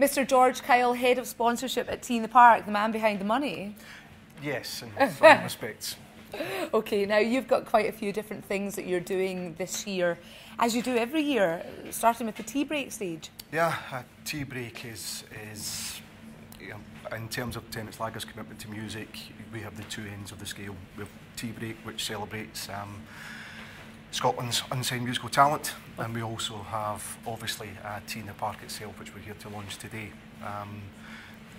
Mr. George Kyle, head of sponsorship at T in the Park, the man behind the money. Yes, in some respects. Okay, now you've got quite a few different things that you're doing this year, as you do every year, starting with the T Break stage. Yeah, uh, T Break is is you know, in terms of Tennent's Lager's commitment to music, we have the two ends of the scale. We have T Break, which celebrates um, Scotland's unsigned musical talent, and we also have obviously a tea in the park itself, which we're here to launch today. Um,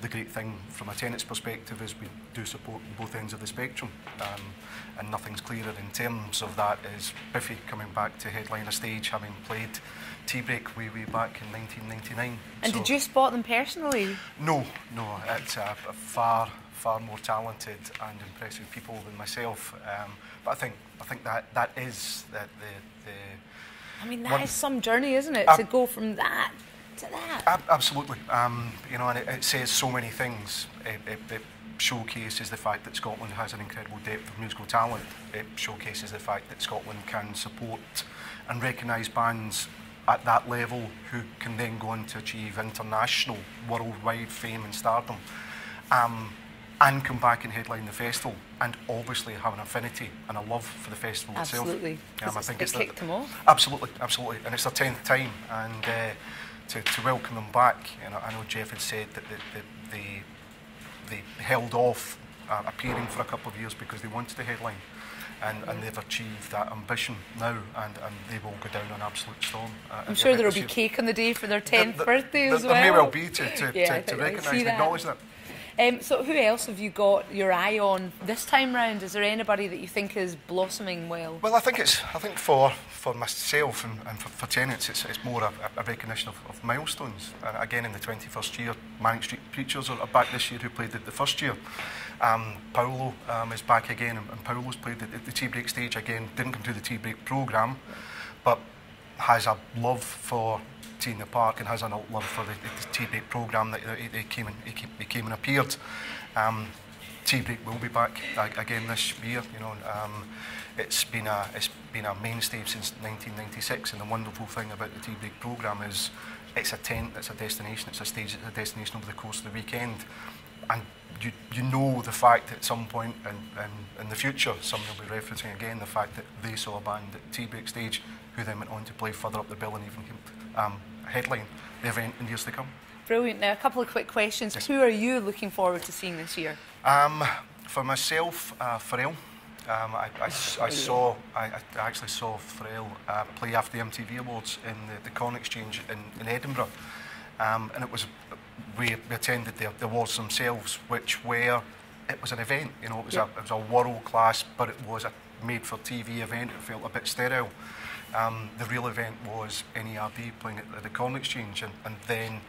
the great thing from a Tennent's perspective is we do support both ends of the spectrum um, and nothing's clearer in terms of that is Biffy coming back to headline a stage having played T Break way way back in 1999. And so did you spot them personally? No, no, it's a, a far far more talented and impressive people than myself um, but I think I think that that is the, the, the I mean that is some journey isn't it to go from that to that. Ab absolutely. Um, you know, and it, it, says so many things. It, it, it, showcases the fact that Scotland has an incredible depth of musical talent. It showcases the fact that Scotland can support and recognise bands at that level who can then go on to achieve international, worldwide fame and stardom. Um, and come back and headline the festival, and obviously have an affinity and a love for the festival absolutely. itself. Absolutely, um, I think it's kicked the, them off. Absolutely, absolutely, and it's their tenth time, and uh, to, to welcome them back. You know, I know Geoff had said that they, they, they held off uh, appearing for a couple of years because they wanted to headline. And, and they've achieved that ambition now, and, and they will go down an absolute storm. Uh, I'm sure there will be cake on the day for their 10th the, birthday the, as well. There may well be to, to, yeah, to, to recognise and acknowledge that. Um, so who else have you got your eye on this time round? Is there anybody that you think is blossoming well? Well, I think it's I think for for myself and, and for, for Tennent's, it's, it's more a, a recognition of, of milestones. And again, in the 21st year, Manic Street Preachers are back this year, who played it the first year. Um, Paolo um, is back again, and, and Paolo's played the, the T Break stage again. Didn't come to the T Break programme, but has a love for T in the Park and has a love for the, the T Break programme that he, he, came and he, he came and appeared. Um, T Break will be back again this year. You know, um, it's been a it's been a mainstay since 1996, and the wonderful thing about the T Break programme is it's a tent, it's a destination, it's a stage, it's a destination over the course of the weekend, and you, you know the fact that at some point in, in, in the future, someone will be referencing again the fact that they saw a band at T Break stage who then went on to play further up the bill and even um, headline the event in years to come. Brilliant. Now, a couple of quick questions. Yes. Who are you looking forward to seeing this year? Um, for myself, uh, Pharrell. Um, I, I, I, saw, I, I, actually saw Pharrell uh, play after the MTV Awards in the, the Corn Exchange in, in Edinburgh, um, and it was we, we attended the, the awards themselves, which were it was an event. You know, it was yep. a it was a world class, but it was a made for TV event. It felt a bit sterile. Um, the real event was NERB playing at the Corn Exchange and, and then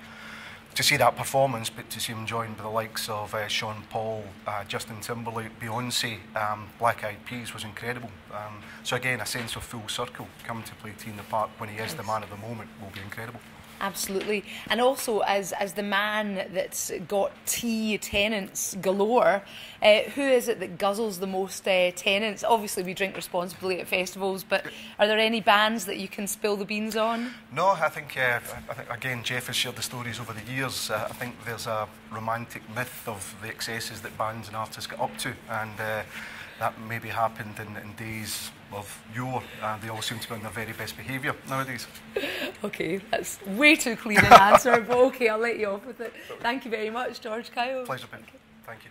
to see that performance, but to see him joined by the likes of uh, Sean Paul, uh, Justin Timberlake, Beyonce, um, Black Eyed Peas was incredible. Um, so again, a sense of full circle coming to play Teen the Park when he is the man of the moment will be incredible. Absolutely. And also, as, as the man that's got tea Tennent's galore, uh, who is it that guzzles the most uh, Tennent's? Obviously, we drink responsibly at festivals, but are there any bands that you can spill the beans on? No, I think, uh, I think again, Geoff has shared the stories over the years. Uh, I think there's a romantic myth of the excesses that bands and artists get up to. And uh, that maybe happened in, in days of yore, and they all seem to be on their very best behaviour nowadays. okay, that's way too clean an answer, but okay, I'll let you off with it. Thank you very much, George Kyle. Pleasure, Bev. Thank you.